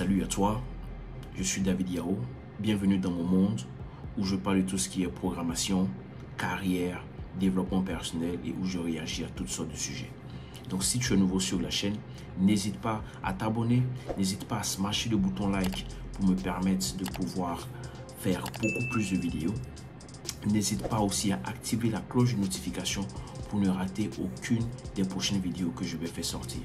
Salut à toi, je suis David Yao. Bienvenue dans mon monde où je parle de tout ce qui est programmation, carrière, développement personnel et où je réagis à toutes sortes de sujets. Donc si tu es nouveau sur la chaîne, n'hésite pas à t'abonner, n'hésite pas à smasher le bouton like pour me permettre de pouvoir faire beaucoup plus de vidéos. N'hésite pas aussi à activer la cloche de notification pour ne rater aucune des prochaines vidéos que je vais faire sortir.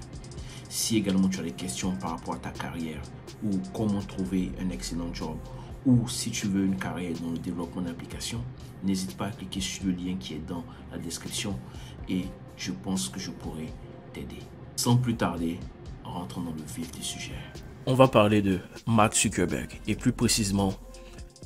Si également tu as des questions par rapport à ta carrière ou comment trouver un excellent job ou si tu veux une carrière dans le développement d'applications, n'hésite pas à cliquer sur le lien qui est dans la description et je pense que je pourrai t'aider. Sans plus tarder, rentrons dans le vif du sujet. On va parler de Mark Zuckerberg et plus précisément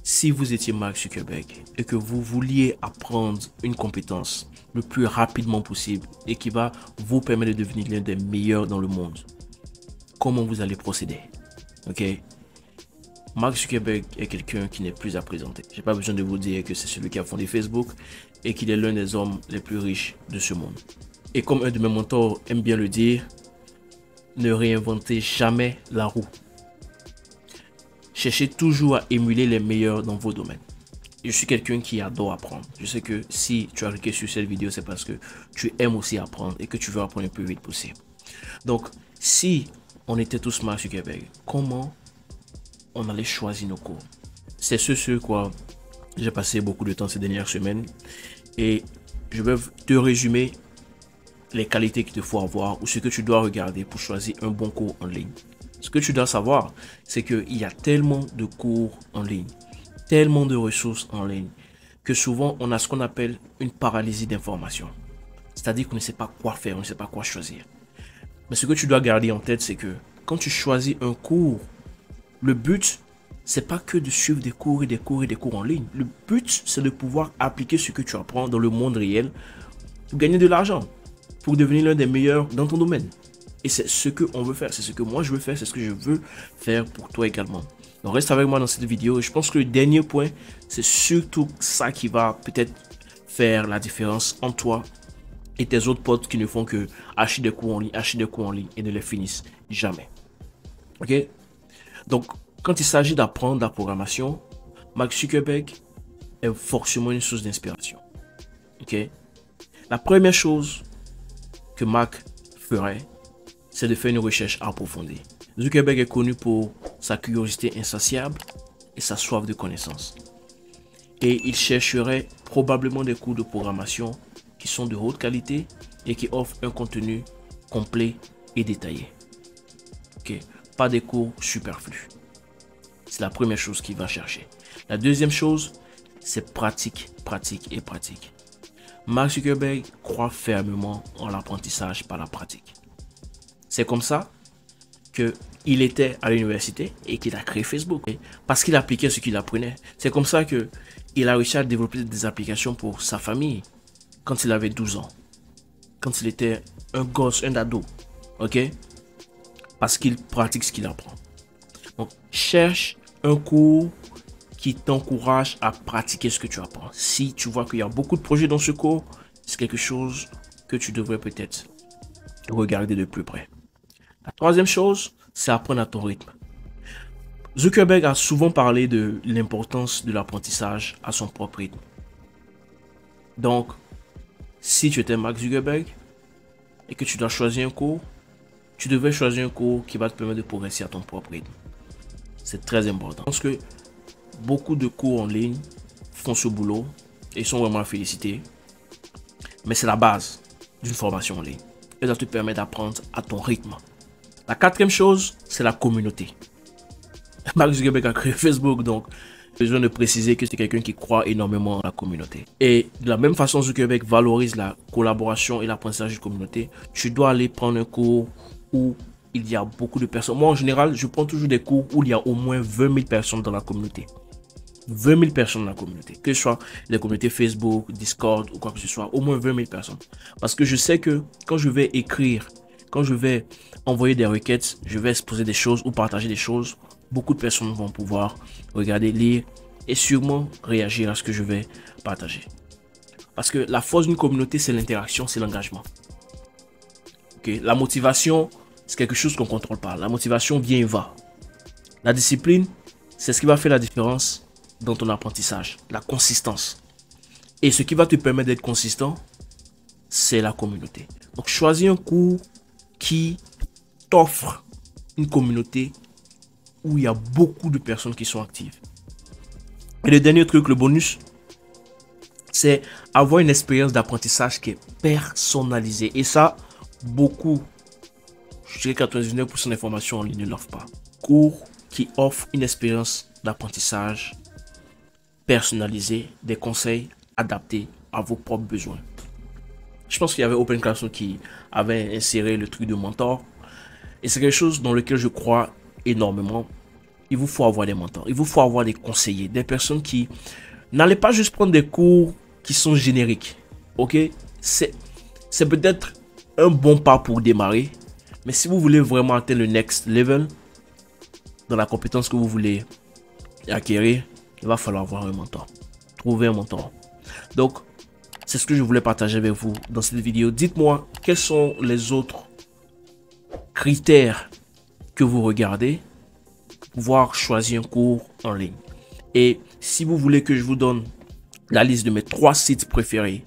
si vous étiez Mark Zuckerberg et que vous vouliez apprendre une compétence le plus rapidement possible et qui va vous permettre de devenir l'un des meilleurs dans le monde, comment vous allez procéder? Ok? Mark Zuckerberg est quelqu'un qui n'est plus à présenter. J'ai pas besoin de vous dire que c'est celui qui a fondé Facebook et qu'il est l'un des hommes les plus riches de ce monde. Et comme un de mes mentors aime bien le dire, ne réinventez jamais la roue. Cherchez toujours à émuler les meilleurs dans vos domaines. Je suis quelqu'un qui adore apprendre. Je sais que si tu as cliqué sur cette vidéo, c'est parce que tu aimes aussi apprendre et que tu veux apprendre le plus vite possible. Donc, si on était tous Mark Zuckerberg, comment on allait choisir nos cours? C'est ce sur quoi j'ai passé beaucoup de temps ces dernières semaines. Et je vais te résumer les qualités qu'il te faut avoir ou ce que tu dois regarder pour choisir un bon cours en ligne. Ce que tu dois savoir, c'est qu'il y a tellement de cours en ligne, tellement de ressources en ligne, que souvent on a ce qu'on appelle une paralysie d'information. C'est-à-dire qu'on ne sait pas quoi faire, on ne sait pas quoi choisir. Mais ce que tu dois garder en tête, c'est que quand tu choisis un cours, le but, c'est pas que de suivre des cours et des cours et des cours en ligne. Le but, c'est de pouvoir appliquer ce que tu apprends dans le monde réel pour gagner de l'argent, pour devenir l'un des meilleurs dans ton domaine. Et c'est ce qu'on veut faire, c'est ce que moi je veux faire, c'est ce que je veux faire pour toi également. Donc reste avec moi dans cette vidéo. Je pense que le dernier point, c'est surtout ça qui va peut-être faire la différence entre toi et tes autres potes qui ne font que acheter des cours en ligne, acheter des cours en ligne et ne les finissent jamais. Ok? Donc, quand il s'agit d'apprendre la programmation, Mark Zuckerberg est forcément une source d'inspiration. Ok? La première chose que Mark ferait, c'est de faire une recherche approfondie. Zuckerberg est connu pour sa curiosité insatiable et sa soif de connaissance. Et il chercherait probablement des cours de programmation qui sont de haute qualité et qui offrent un contenu complet et détaillé. Pas des cours superflus. C'est la première chose qu'il va chercher. La deuxième chose, c'est pratique, pratique et pratique. Mark Zuckerberg croit fermement en l'apprentissage par la pratique. C'est comme ça que il était à l'université et qu'il a créé Facebook parce qu'il appliquait ce qu'il apprenait. C'est comme ça que il a réussi à développer des applications pour sa famille quand il avait 12 ans. Quand il était un gosse, un ado. OK? Parce qu'il pratique ce qu'il apprend. Donc, cherche un cours qui t'encourage à pratiquer ce que tu apprends. Si tu vois qu'il y a beaucoup de projets dans ce cours, c'est quelque chose que tu devrais peut-être regarder de plus près. Troisième chose, c'est apprendre à ton rythme. Zuckerberg a souvent parlé de l'importance de l'apprentissage à son propre rythme. Donc, si tu étais Mark Zuckerberg et que tu dois choisir un cours, tu devrais choisir un cours qui va te permettre de progresser à ton propre rythme. C'est très important. Parce que beaucoup de cours en ligne font ce boulot et sont vraiment à féliciter. Mais c'est la base d'une formation en ligne. Et ça te permet d'apprendre à ton rythme. La quatrième chose, c'est la communauté. Mark Zuckerberg a créé Facebook, donc besoin de préciser que c'est quelqu'un qui croit énormément en la communauté. Et de la même façon, Zuckerberg valorise la collaboration et l'apprentissage de communauté. Tu dois aller prendre un cours où il y a beaucoup de personnes. Moi, en général, je prends toujours des cours où il y a au moins 20 000 personnes dans la communauté. 20 000 personnes dans la communauté. Que ce soit les communautés Facebook, Discord ou quoi que ce soit. Au moins 20 000 personnes. Parce que je sais que quand je vais écrire quand je vais envoyer des requêtes, je vais exposer des choses ou partager des choses, beaucoup de personnes vont pouvoir regarder, lire et sûrement réagir à ce que je vais partager. Parce que la force d'une communauté, c'est l'interaction, c'est l'engagement. La motivation, c'est quelque chose qu'on ne contrôle pas. La motivation vient et va. La discipline, c'est ce qui va faire la différence dans ton apprentissage, la consistance. Et ce qui va te permettre d'être consistant, c'est la communauté. Donc choisis un cours qui t'offre une communauté où il y a beaucoup de personnes qui sont actives. Et le dernier truc, le bonus, c'est avoir une expérience d'apprentissage qui est personnalisée. Et ça, beaucoup, je dirais 99% des formations en ligne ne l'offrent pas. Cours qui offrent une expérience d'apprentissage personnalisée, des conseils adaptés à vos propres besoins. Je pense qu'il y avait Open Classroom qui avait inséré le truc de mentor. Et c'est quelque chose dans lequel je crois énormément. Il vous faut avoir des mentors. Il vous faut avoir des conseillers, des personnes qui n'allez pas juste prendre des cours qui sont génériques. Ok? C'est peut-être un bon pas pour démarrer. Mais si vous voulez vraiment atteindre le next level dans la compétence que vous voulez acquérir, il va falloir avoir un mentor. Trouver un mentor. Donc, c'est ce que je voulais partager avec vous dans cette vidéo. Dites-moi quels sont les autres critères que vous regardez pour pouvoir choisir un cours en ligne? Et si vous voulez que je vous donne la liste de mes trois sites préférés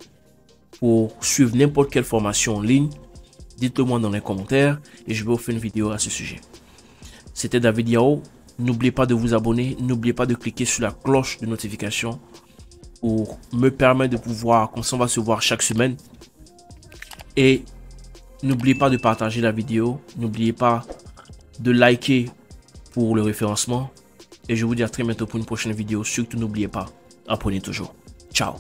pour suivre n'importe quelle formation en ligne, dites-le moi dans les commentaires et je vais vous faire une vidéo à ce sujet. C'était David Yao. N'oubliez pas de vous abonner, n'oubliez pas de cliquer sur la cloche de notification pour me permettre de pouvoir, comme ça on va se voir chaque semaine. Et n'oubliez pas de partager la vidéo, n'oubliez pas de liker pour le référencement. Et je vous dis à très bientôt pour une prochaine vidéo. Surtout n'oubliez pas, apprenez toujours. Ciao